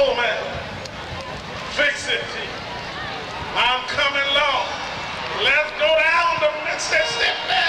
whole man. Fix it. I'm coming, long. Let's go down to Mississippi.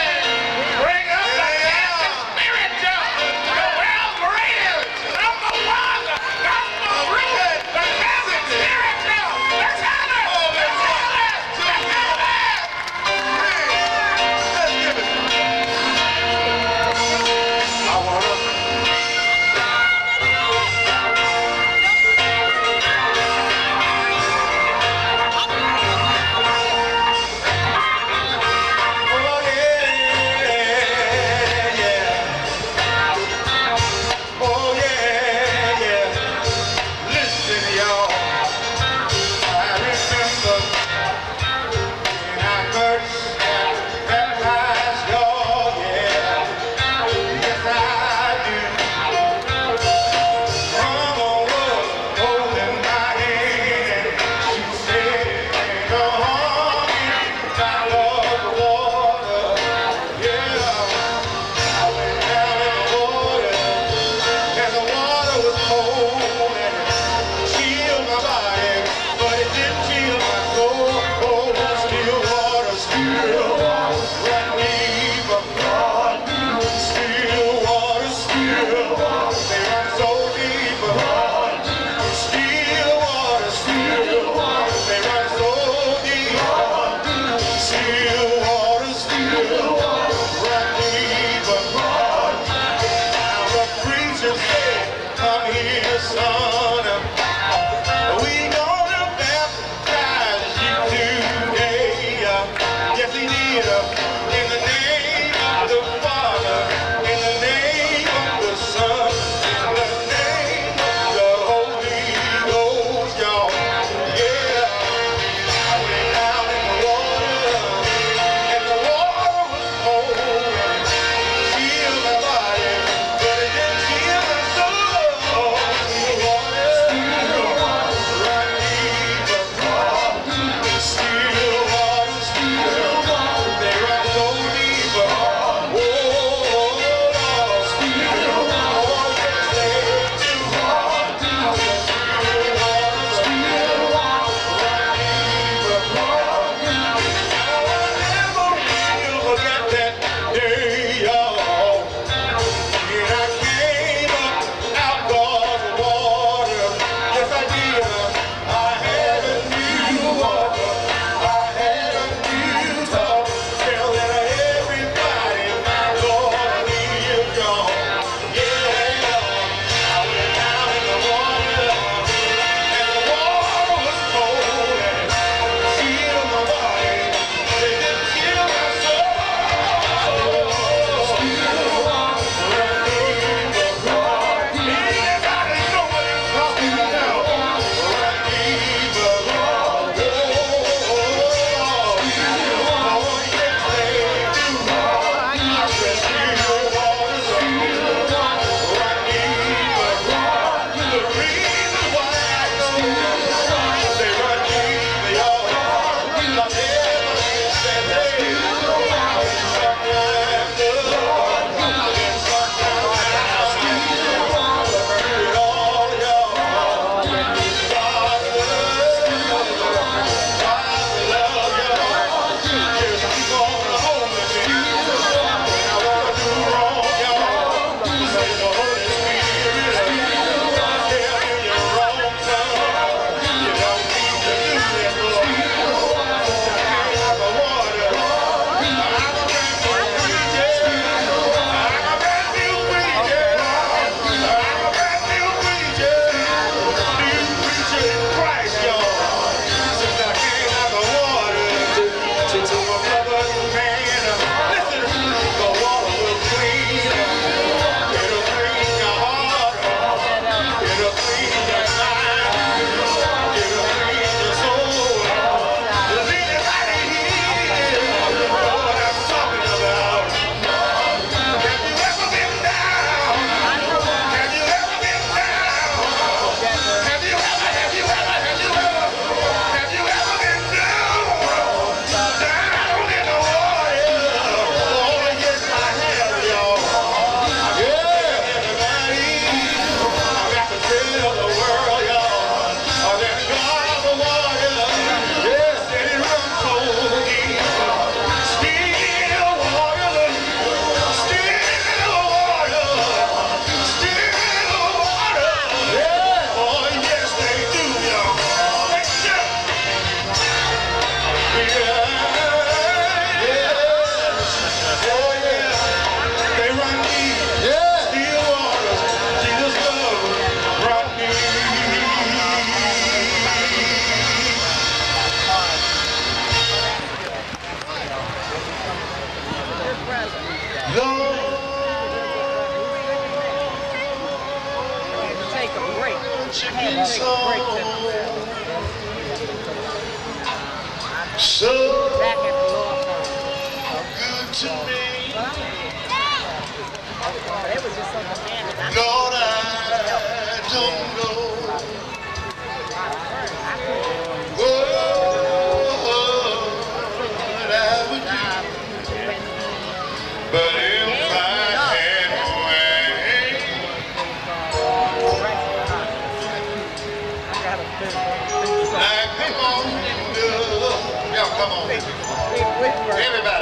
Come on. Everybody,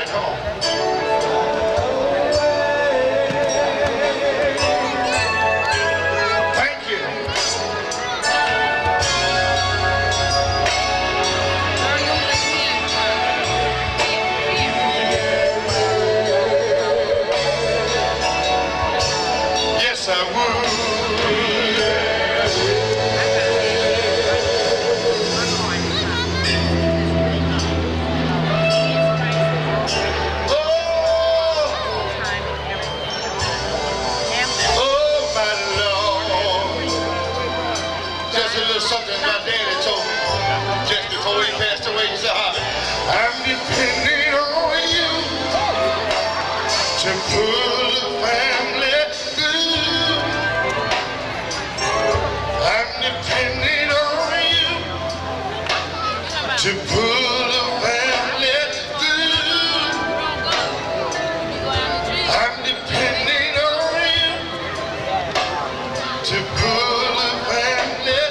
He said, the reason I want you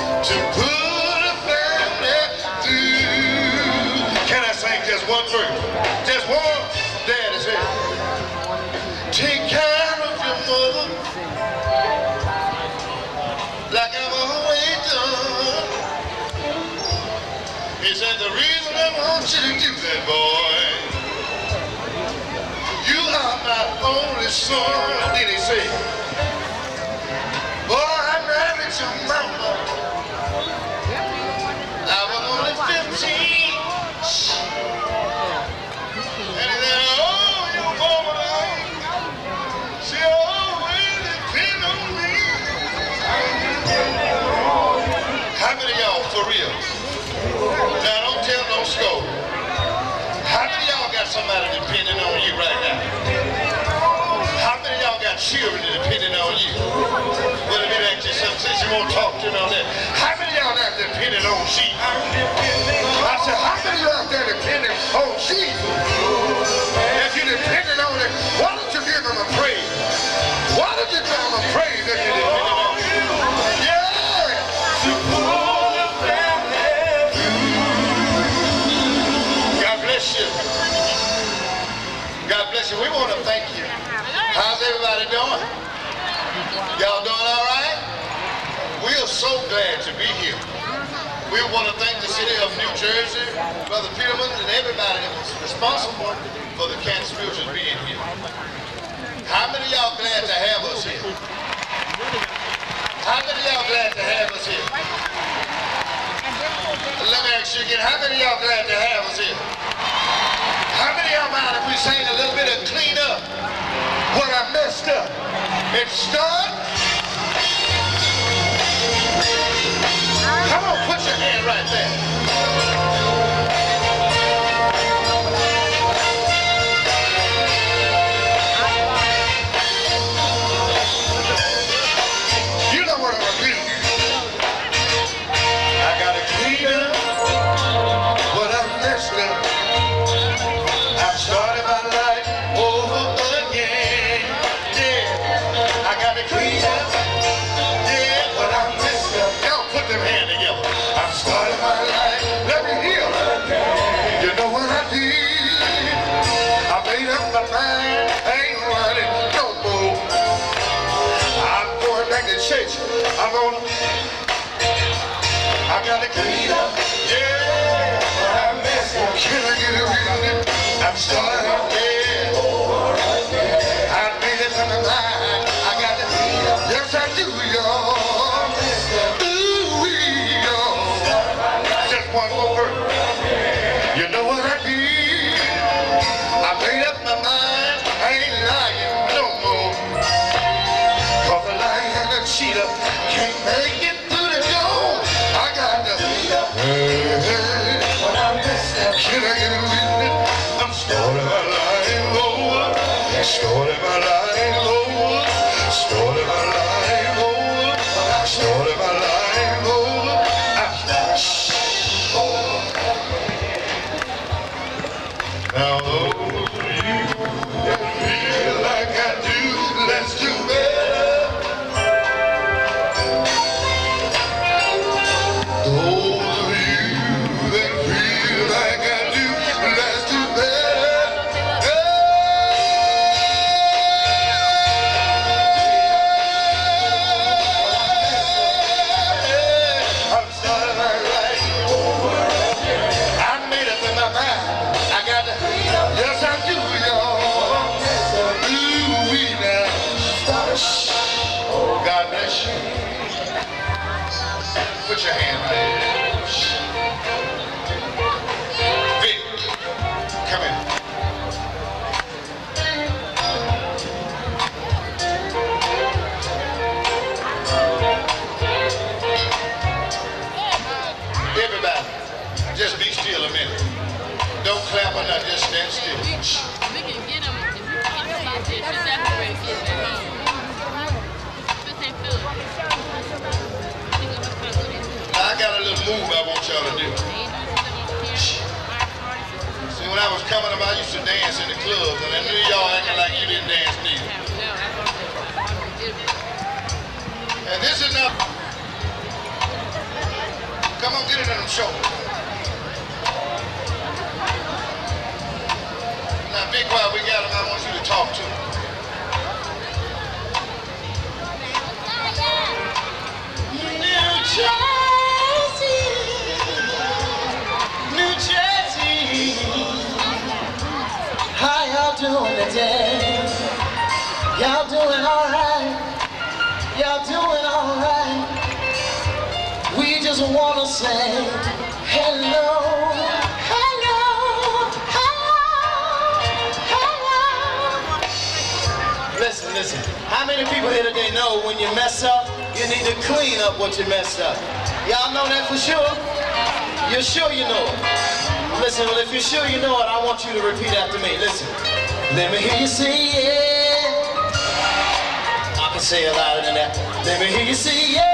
to pull a penny to Can I say just one thing Just one? That is it. Take care of your mother Like how we do that, boy, only I said, how of y'all out there depending on sheep? If you're on it, why don't you give them a praise? Why don't you give them a praise if you're depending on it? Yeah! God bless you. God bless you. We want to thank you. How's everybody doing? Y'all doing all right? We are so glad to be here. We want to thank the city of New Jersey, Brother Peterman, and everybody that was responsible for the cancer children being here. How many y'all glad to have us here? How many y'all glad to have us here? Let me ask you again, how many y'all glad to have us here? How many y'all mind if we sang a little bit of clean up what I messed up? It start. Come on, put your hand right there. Gonna. I gotta clean up. Yeah, what I messed up. Can I get a real? I'm starting again. I made it from the line. I got to clean up. Yes, I do, y'all. Now to dance in the and I knew y'all acting like you didn't dance. And this is not. Come on, get it in them shoulders. Now, big while we got him, I want you to talk to him. New just wanna say hello, hello, hello, hello. Listen, listen. How many people here today know when you mess up, you need to clean up what you messed up? Y'all know that for sure? You're sure you know it? Listen, well, if you're sure you know it, I want you to repeat after me. Listen. Let me hear you say yeah. I can say it louder than that. Let me hear you say yeah.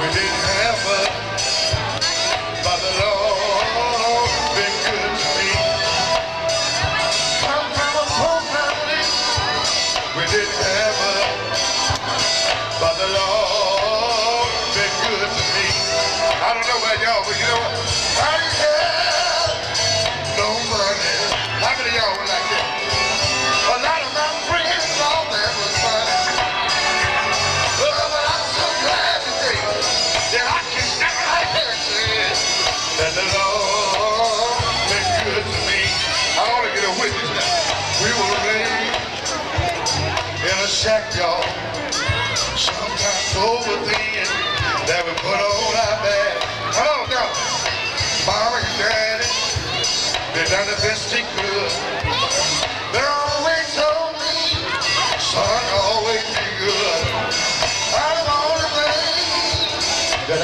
We didn't have much. But the Lord been good to me. From a. We didn't have much. But the Lord been good to me. I don't know about y'all, but you know what? No money. How many y'all were like that? Shack, y'all. Sometimes over thin that we put on our back. On now. Mama and daddy, they done the best they could. They always told me, son, always be good. I'm the only thing He's a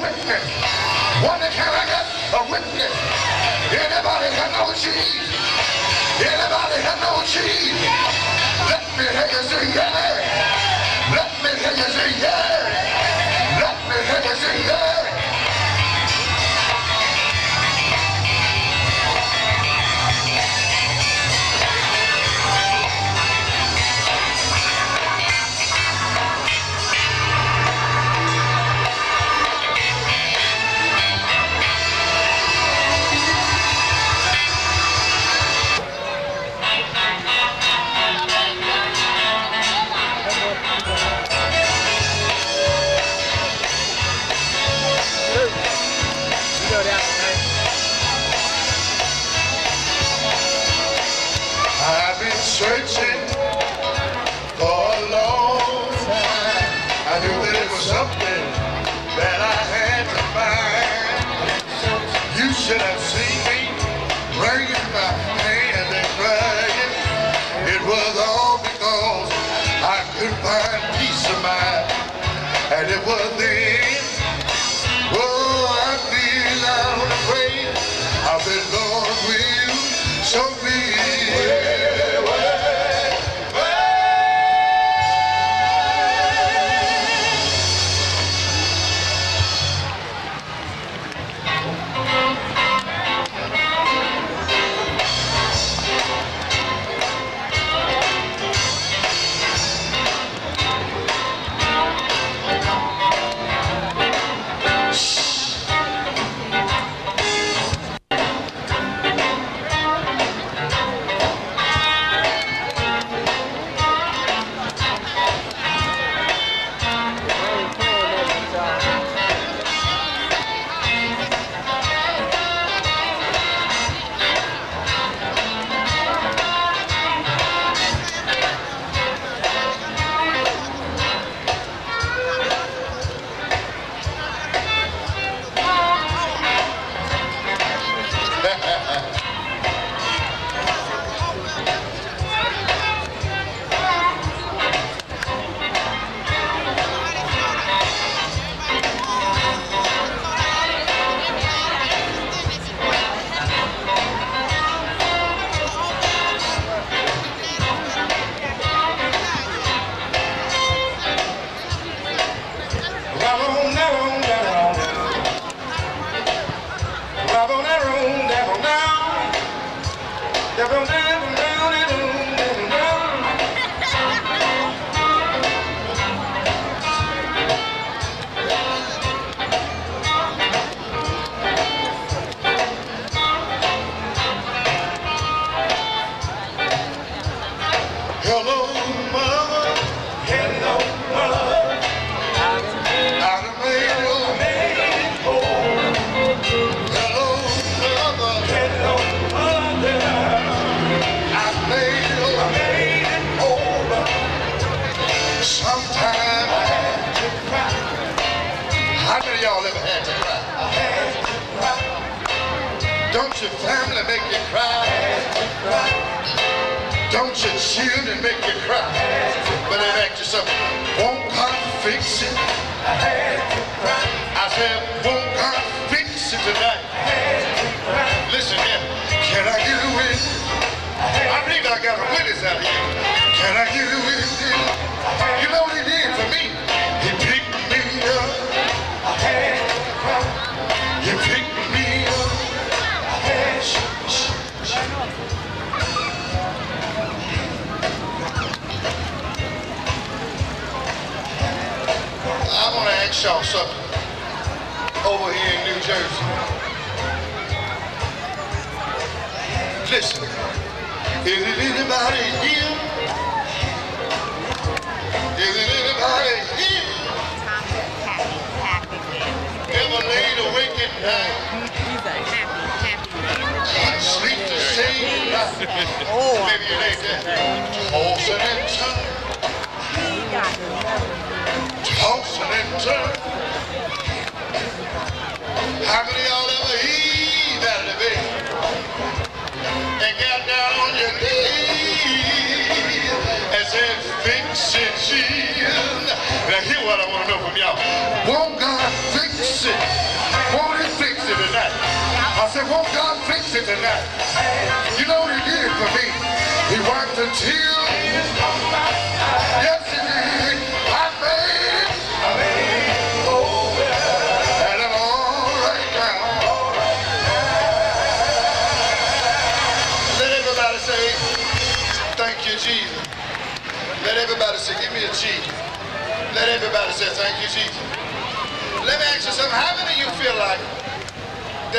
witness. Wonder can I get a witness? Anybody that no cheese? Anybody that no cheese? Let me hear you sing, Let me hear you sing.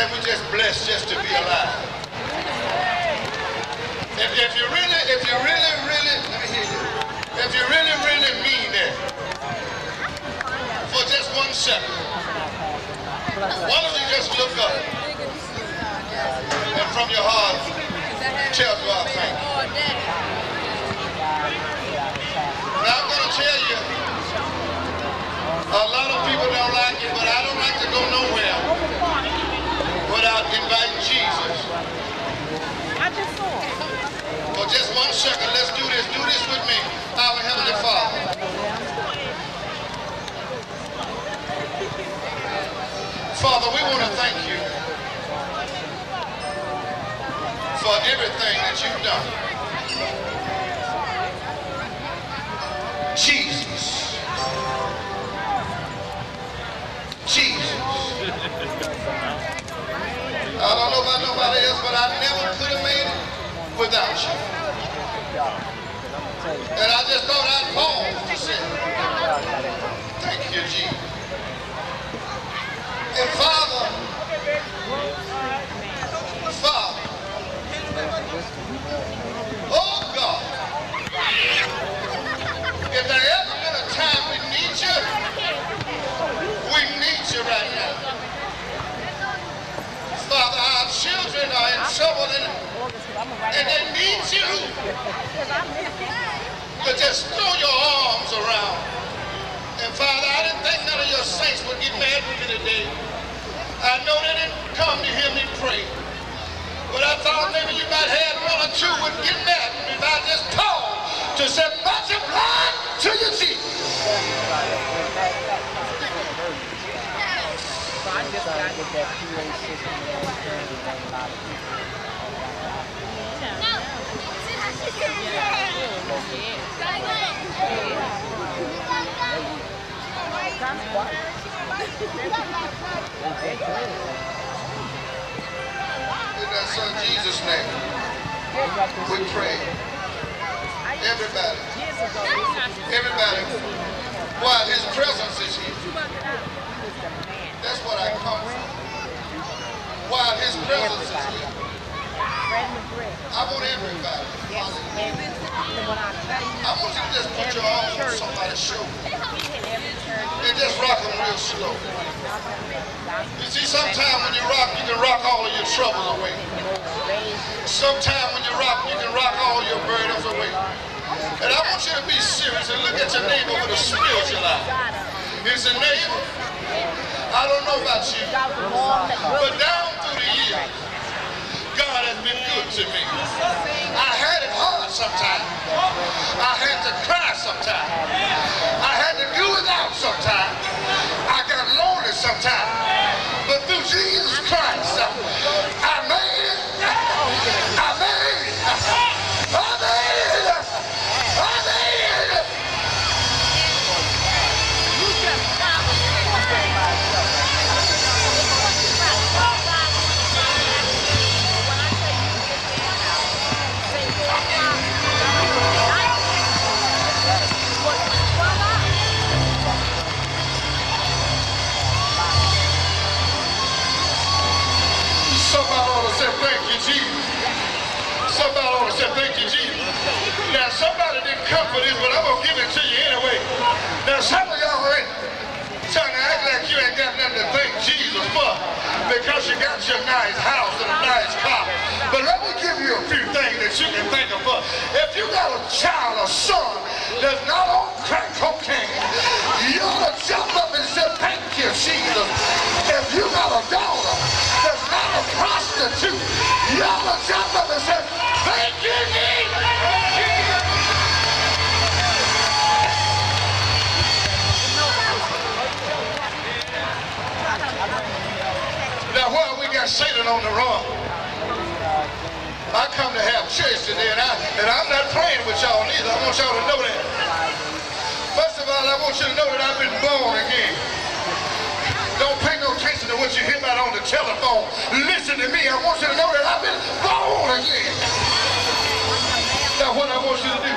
That we're just blessed just to be alive? If, if you really, if you really, really, let me hear you. If you really, really mean that, for just one second, why don't you just look up and from your heart tell God thank you. Now I'm going to tell you, a lot of people don't like it, but I don't like to go nowhere inviting Jesus. I just saw him. For just one second, let's do this. Do this with me. Our Heavenly Father. Father, we want to thank you for everything that you've done. Jesus. Jesus. I don't know about nobody else, but I never could have made it without you. And I just thought I'd pause to say, thank you, Jesus. And Father, Father, oh God, if there ever been a time we need you, we need you right now. Father, our children are in trouble and, and they need you to just throw your arms around. And Father, I didn't think none of your saints would get mad with me today. I know they didn't come to hear me pray. But I thought maybe you might have one or two would get mad with me if I just called to say, multiply to your Jesus. To get that PA system and everything that a lot of people In that son Jesus' name, we pray. Everybody, everybody, while his presence is here, I come from. While his presence is here, I want everybody. Yes. I want you to just put your arm on somebody's shoulder and just rock them real slow. You see, sometimes when you rock, you can rock all of your troubles away. Sometimes when you rock, you can rock all your burdens away. And I want you to be serious and look at your neighbor with a spiritual eye. He said, neighbor, I don't know about you, but down through the years, God has been good to me. I had it hard sometimes. I had to cry sometimes. I had to do without sometimes. I got lonely sometimes. But through Jesus want you to know that I've been born again. Don't pay no attention to what you hear about on the telephone. Listen to me. I want you to know that I've been born again. Now, what I want you to do,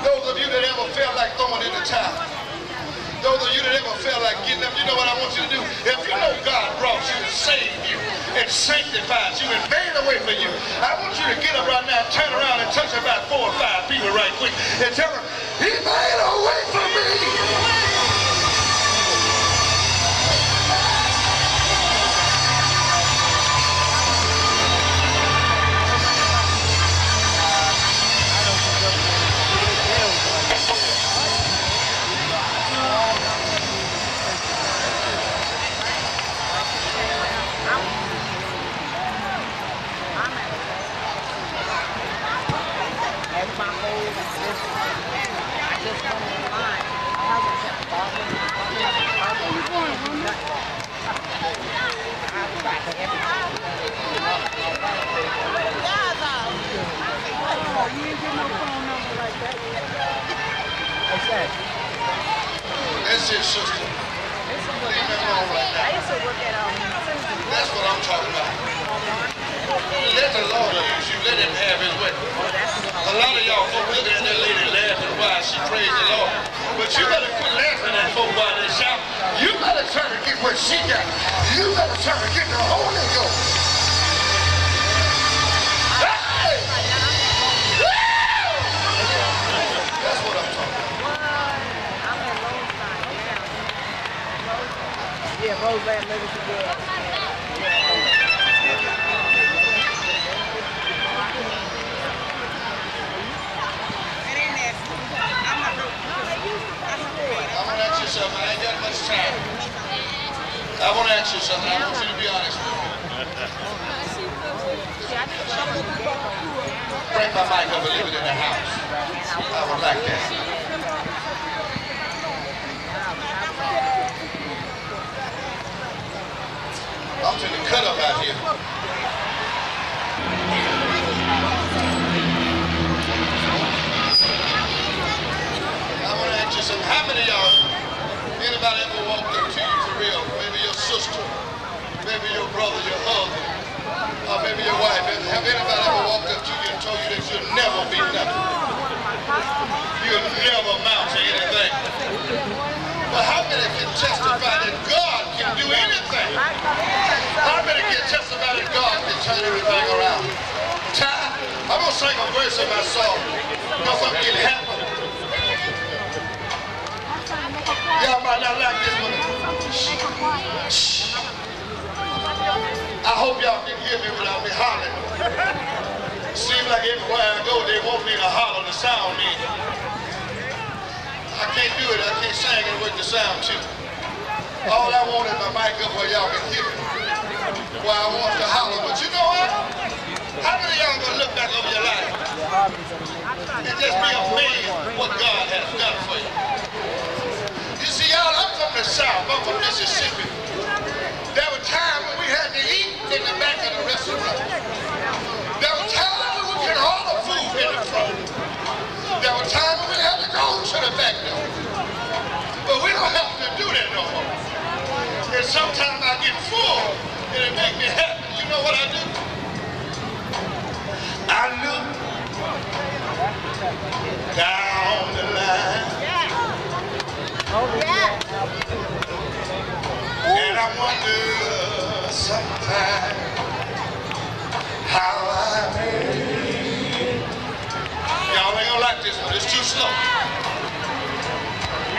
those of you that ever felt like throwing in the towel, those of you that ever felt like getting up, you know what I want you to do? If you know God brought you and saved you and sanctified you and made a way for you, I want you to get up right now, turn around and touch about four or five people right quick and tell them, He made a way for me. That's it, sister. I used to work at um, That's what I'm talking about. Let the Lord use you. Let him have his way. A lot of y'all folk looking at that lady laughing while she praise the Lord. But you better quit laughing at folk while they shout. You better try to get what she got. You better try to get the Holy Ghost. Real. I'm not real. I want to ask you something. I ain't got much time. I want to ask you something. I want you to be honest with me. Bring my mic up and leave it in the house. I would like that. I'm the cut up out here. I want to ask you something. How many of y'all, anybody ever walked up to you for real? Maybe your sister, maybe your brother, your husband, or maybe your wife. Have anybody ever walked up to you and told you that you'll never be nothing? You'll never amount to anything. But how many can testify that God can do anything? How many can testify that God can turn everything around? Ty, I'm going to sing a verse of my song because I'm getting happy. Y'all might not like this one. Shh. I hope y'all can hear me without me hollering. Seems like everywhere I go, they want me to holler to sound me. I can't do it. I can't sing and work the sound too. All I want is my mic up where y'all can hear me. Where I want to holler. But you know what? How many y'all gonna look back over your life and just be amazed what God has done for you? You see, y'all, I'm from the South. I'm from Mississippi. There were times when we had to eat in the back of the restaurant. There were times when we could order food in the front. There were times when we had to go to the back door. But we don't have to do that no more. And sometimes I and it makes me happy. You know what I do? I look down the line and I wonder sometimes how I made. Y'all ain't gonna like this one. It's too slow.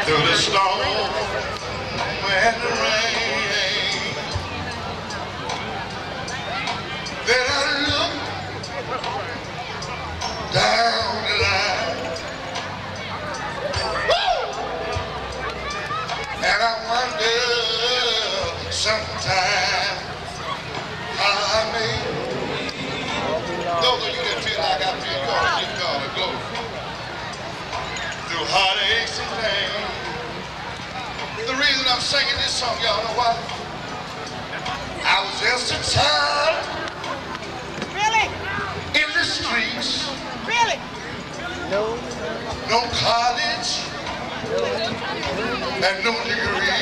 Through the storm and the rain. that I look down the line. Woo! And I wonder sometimes how I made Those of you that feel like I feel, you ought to give glory. Through heartaches and pain. The reason I'm singing this song, y'all know why? I was just a child streets. Really? no No college, and no degree.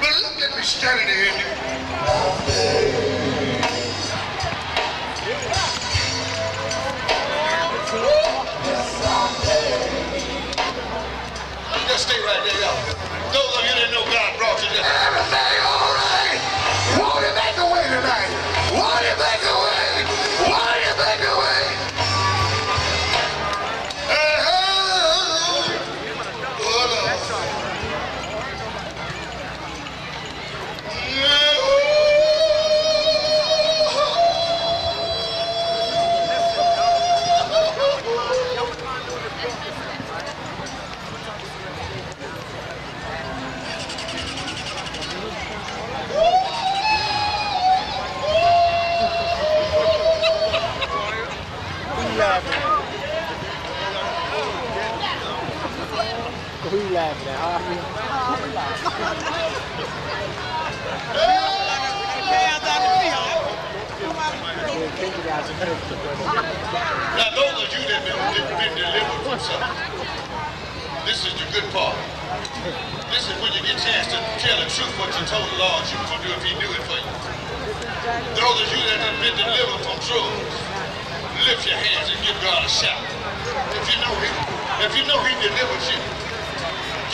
But look at me standing here. Just Now, those of you that been, been delivered from something, this is the good part. This is when you get a chance to tell the truth what you told the Lord you was going to do if he do it for you. Those of you that have been delivered from drugs, lift your hands and give God a shout. If you know he, if you know he delivered you,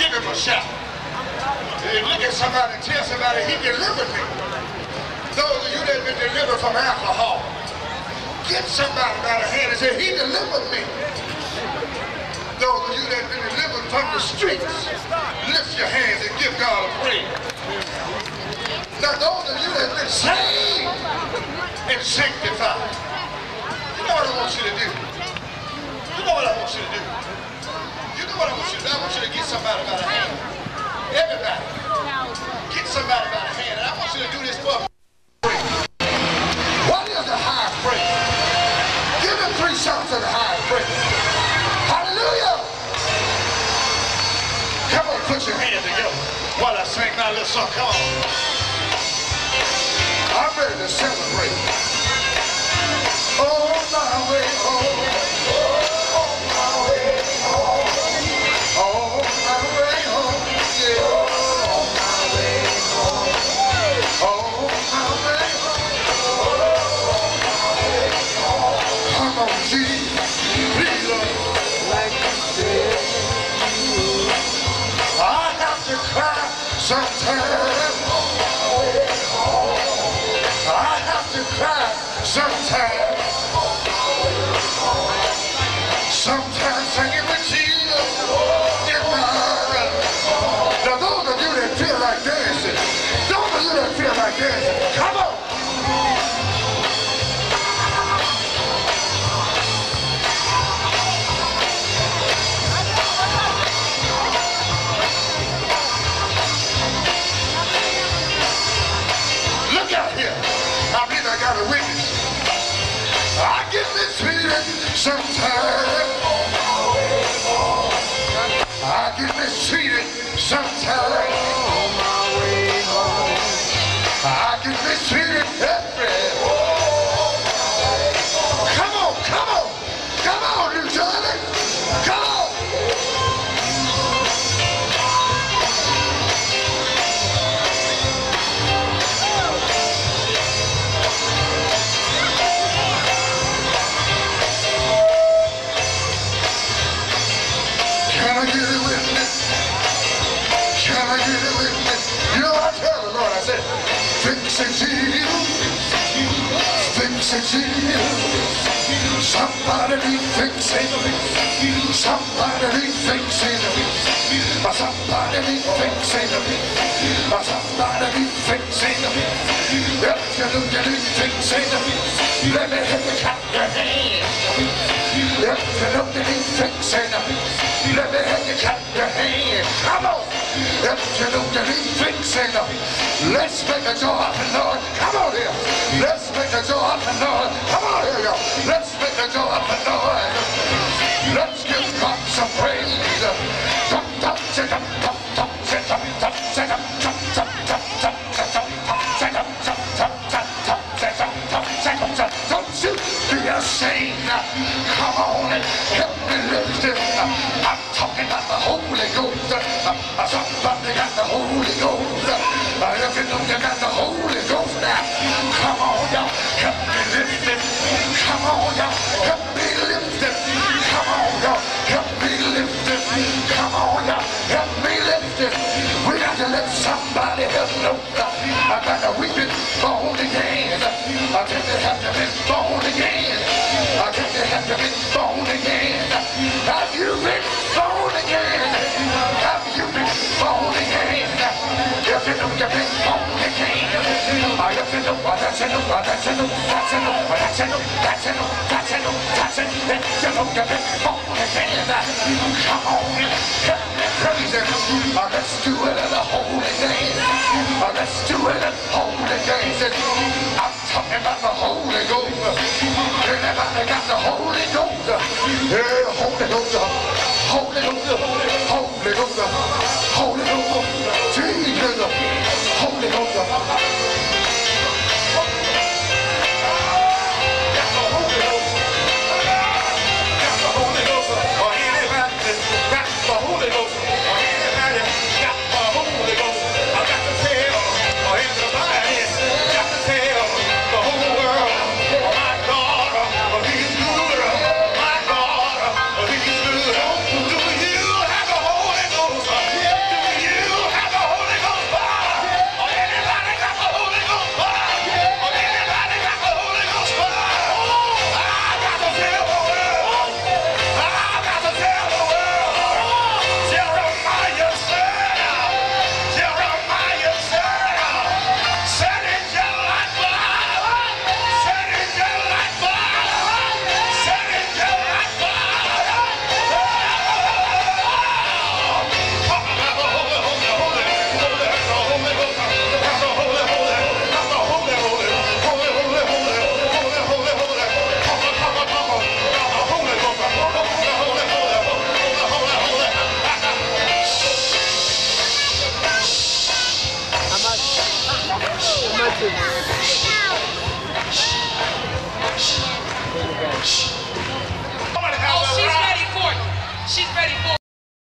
give him a shout. And look at somebody tell somebody he delivered me. Those of you that have been delivered from alcohol, get somebody by the hand and say, he delivered me. Those of you that have been delivered from the streets, lift your hands and give God a praise. Now those of you that have been saved and sanctified, you know what I want you to do? You know what I want you to do? You know what I want you to do? I want you to get somebody by the hand. Everybody, get somebody by the hand. And I want you to do this for me. Put your hands together while I sing my little song. Come on. I'm ready to celebrate. On my way home. Sometimes. Sometimes singing with Jesus in my heart. Now those of you that feel like dancing, those of you that feel like dancing, come on. Sometimes. I get feeling sometimes. I get feeling every. Know that he thinks in Let's make a joy up and Lord. Come on here. Let's make a joy up and Lord. Come on here, y'all. Let's make a joy up and Lord. Let's give God some praise. Tum, sit up, tum, sit up, tum. Don't you be ashamed. Come on and help me lift it. I'm talking about the Holy Ghost. Somebody got the Holy Ghost. If you know you got the Holy Ghost now, come on, y'all, help me lift it. Come on, y'all, help me lift it. Come on, y'all, help me lift it. Come on, y'all, help me lift it. We got to let somebody help know. I got to weep it born again. I think they have to be born again. I think they have to be born again. Have you been born again? Have you been born again? If you know you've been born again. I if you know what that's in what that's in that's in what that's in that's in that's in that's in then you know you've been born again. Come on, crazy. Let's do it in the holy name. Let's do it in the holy names. I'm talking about the Holy Ghost. Everybody got the Holy Ghost. Yeah, Holy Ghost. Holy Ghost. Holy Ghost. Holy Ghost. Jesus. Holy Ghost.